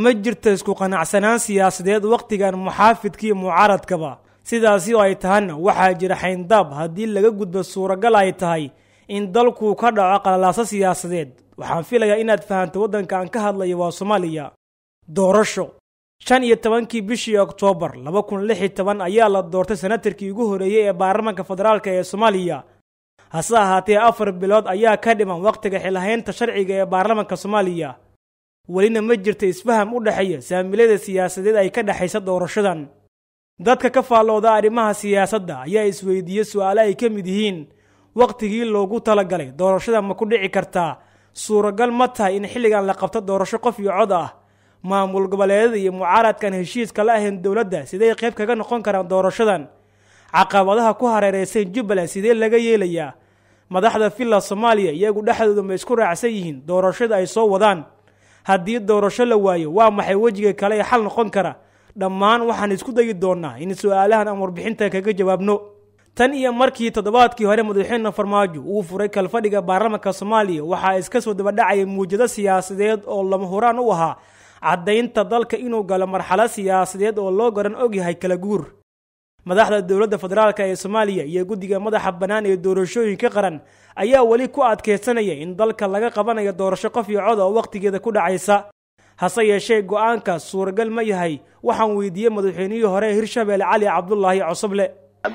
ma jirto isku qanacsanaan siyaasadeed wakhtigan muxaafidkiiyo mucaaradkaba. Sidaasi oo ay tahana waxaa jira xayndaab haddii laga gudbo suuragal ay tahay in dalku ka dhaco qalalaaso siyaasadeed. Waxaan filayaa inaad fahanto waddanka aan ka hadlayo waa soomaaliya. Doorasho. Shan iyo tobankii bishii oktoobar laba kun lix iyo toban ayaa la doortay senatarkii ugu horeeyey ee baarlamaanka federaalk ee soomaaliya. Hase ahaatee afar bilood ayaa ka dhiman wakhtiga xilhaynta sharciga ee baarlamaanka soomaaliya welina ma jirta isfaham u dhexeeya saamilyada siyaasadeed ay ka dhexaysa doorashadan. Dadka ka faallooda arrimaha siyaasadda ayaa isweydiiyey su'aale ay ka mid yihiin. Wakhtigii loogu talagalay doorashada ma ku dhici kartaa. Suuragal ma tahay in xilligan la qabto doorasho qof iyo cod ah. Maamul goboleedyada iyo mucaaradkan heshiiska la ahayn dowladda siday qayb kaga noqon karaan doorashadan? Caqabadaha ku hareereysan jubbaland sidee laga yeelayaa? Madaxda villa soomaaliya iyagu dhexdooda ma isku raacsan yihiin doorashada ay soo wadaan haddii doorasho la waayo waa maxay wejiga kale ee xal noqon kara? Dhammaan waxaan isku dayi doonnaa in su'aalahan aan warbixinta kaga jawaabno. Tan iyo markii toddobaadkii hore madaxweyne farmaajo uu furay kalfadhiga baarlamaanka soomaaliya waxaa iska soo dabadhacaya muujado siyaasadeed oo lama huraan u ahaa caddaynta dalka inuu galo marxalad siyaasadeed oo loo garan ogyahay kala guur madaxda dowladda federaalk ee soomaaliya iyo guddiga madaxa bannaan ee doorashooyinka qaran ayaa weli ku adkeysanaya in dalka laga qabanayo doorasho qof iyo cod oo wakhtigeeda ku dhacaysa. Hase yeeshee go'aankaas suuragal ma yahay waxaan weydiiyey madaxweynihii hore hirshabelle cali cabdulaahi cosoble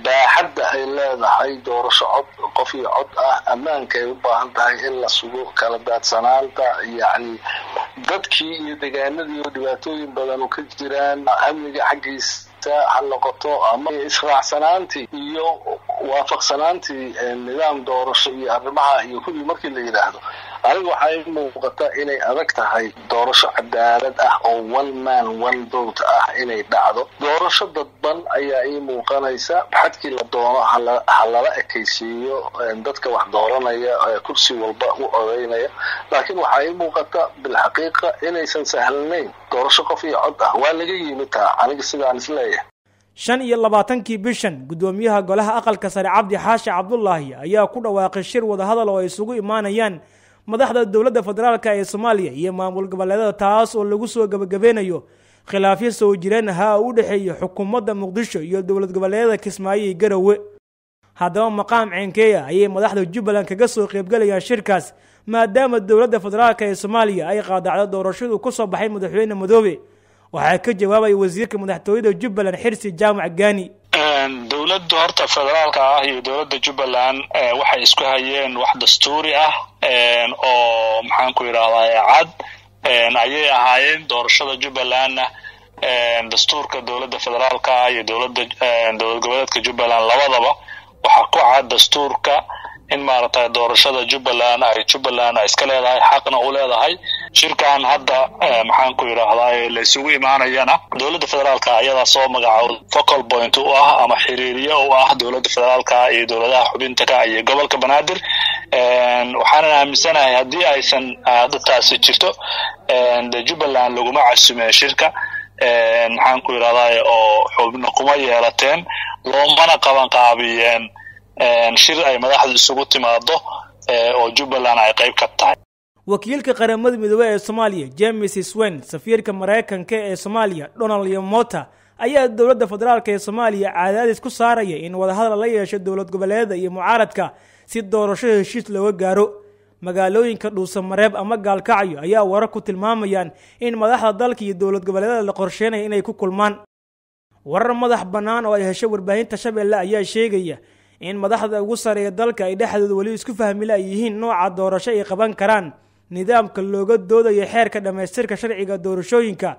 baaxadda ay leedahay doorasho cod qof iyo cod ah ammaanka ay u baahan tahay in la sugo kala daadsanaanta yacni dadkii iyo degaanadii oo dhibaatooyin badan oo ka jiraan amniga xaggiisa ha noqoto ama israacsanaantii iyo waafaqsanaantii nidaam doorasho iyo arrimaha iyo kulli markii la yidhaahdo aniga waxaa ii muuqata inay adag tahay doorasho cadaalad ah oo one man one vote ah inay dhacdo. Doorasho dadban ayaa ii muuqanaysa. Xadkii la doono ha lala ekaysiiyo dadka wax dooranaya kursi walba u odaynaya laakiin waxaa ii muuqata bilxaqiiqa inaysan sahlanayn doorasho qof iyo cod ah. Waa laga yimid taa aniga sidaan is leeyahay shan iyo labaatankii bishan guddoomiyaha golaha aqalka sare cabdi xaashi cabdulaahi ayaa ku dhawaaqay shir wadahadal oo ay isugu imaanayaan madaxda dowladda federaalk ee soomaaliya iyo maamul goboleedada taas oo lagu soo gebagabeynayo khilaafyo soo jireen ahaa u dhexeeya xukuumadda muqdisho iyo dowlad goboleedyada kismaayo iyo garowe. Haddaba maqaam ceenkeeya ayay madaxda jubbaland kaga soo qaybgalayaan shirkaas maadaama dowladda federaalk ee soomaaliya ay qaadacdo doorashadu ku soo baxay madaxweyne madoobe. Waxaa ka jawaabaya wasiirka madaxtooyada jubbaland xirsi jaamac gaani. Dowladda horta federaalka ah iyo dowladda jubbaland waxay isku hayeen wax dastuuri ah oo maxaanku yidhahdaa cad. Ayay ahaayeen doorashada jubbalandna. Dastuurka dowladda federaalka iyo dowladda dowlad goboleedka jubbaland labadaba. Waxaa ku cad dastuurka in maaragtay doorashada jubbaland ay jubbaland iska leedahay xaqna u leedahay. Shirkan hadda maxaanku yidhaahdaa la isugu imaanayana dowladda federaalka ayadaa soo magacaawda focal point u ah ama xiriiriye u ah dowladda federaalka iyo dowladaha xubinta ka iyo gobolka banaadir waxaanan aaminsanahay haddii aysan dadtaasi jirto de jubbaland laguma casume shirka. Maxaanku yidhahdaa oo xubno kuma yeelateen. Loomana qaban qaabiyeen. Shir ay madaxdu isugu timaado oo jubbaland ay qayb ka tahay. Wakiilka qaramada midoobey ee soomaaliya james swen safiirka maraykanka ee soomaaliya donald yomota ayaa dowladda federaalk ee soomaaliya cadaadis ku saaraya in wadahadal la yeesho dowlad goboleeda iyo mucaaradka si doorasho heshiis looga gaaro. Magaalooyinka dhuusamareeb ama gaalkacyo ayaa warar ku tilmaamayaan in madaxda dalka iyo dowlad goboleedada la qorsheynaya inay ku kulmaan. Warar madax bannaan oo ay hesho warbaahinta shabeelle ayaa sheegaya in madaxda ugu sareeya dalka ay dhexdooda weli isku fahmila ay yihiin nooca doorasho ay qaban karaan nidaamka looga doodayo xeerka dhammaystirka sharciga doorashooyinka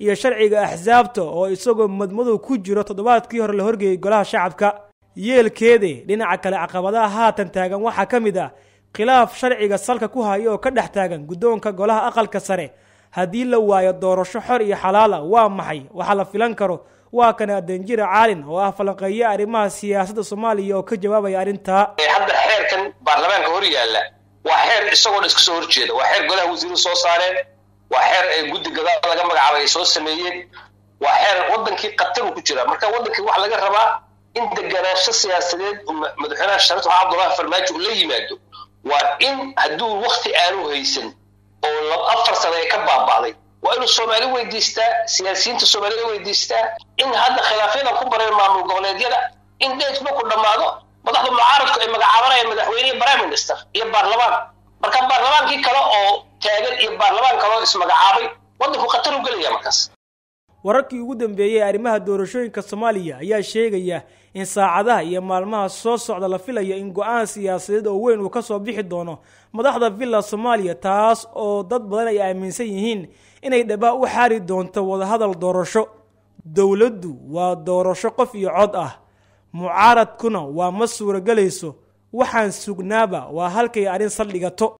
iyo sharciga axsaabta oo isagoo madmadow ku jiro toddobaadkii hore la horgeeyay golaha shacabka yeelkeede dhinaca kale caqabadaha haatan taagan waxaa ka mid ah khilaaf sharciga salka ku haya oo ka dhex taagan guddoonka golaha aqalka sare. Haddii la waayo doorasho xor iyo xalaala waa maxay? Waxaa la filan karo? Waa kana adanjira caalin oo ah falanqeeye arrimaha siyaasadda soomaaliya oo ka jawaabaya arrintaa hadda xeerkan baarlamaanka hor yaalla waa xeer isagoo dhan iska soo horjeeda waa xeer golaha wasiiru soo saareen waa xeer ee guddi gadaal laga magacaabay ay soo sameeyeen waa xeer wadankii qataruu ku jira. Marka wadankii waxa laga rabaa in deganaansho siyaasadeed madaxweynaha sharafta cabdullahi farmaajo uu la yimaado waa in hadduu wakti aanu haysan oo afar sano ay ka baaba'day waa inuu soomaali weydiistaa siyaasiyiinta soomaalida weydiistaa in hadda khilaafyadan ku bareen maamul goboleedyada in dheed marku dhammaado madaxda mucaaradku ay magacaabanayaan madaxweyne prime minister iyo baarlamaan. Marka baarlamaankii kale oo taagan iyo baarlamaan kale oo ismagacaabay waddanku khatar u gelaya markaas wararkii ugu dambeeyey ee arrimaha doorashooyinka soomaaliya ayaa sheegaya in saacadaha iyo maalmaha soo socda la filayo in go'aan siyaasadeed oo weyn uu ka soo bixi doono madaxda villa soomaaliya taas oo dad badan ay aaminsan yihiin inay dhabaa u xaari doonto wadahadal doorasho. Dowladdu waa doorasho qof iyo cod ah. Mucaaradkuna waa ma suuragelayso. Waxaan sugnaaba waa halkay arrin saldhigato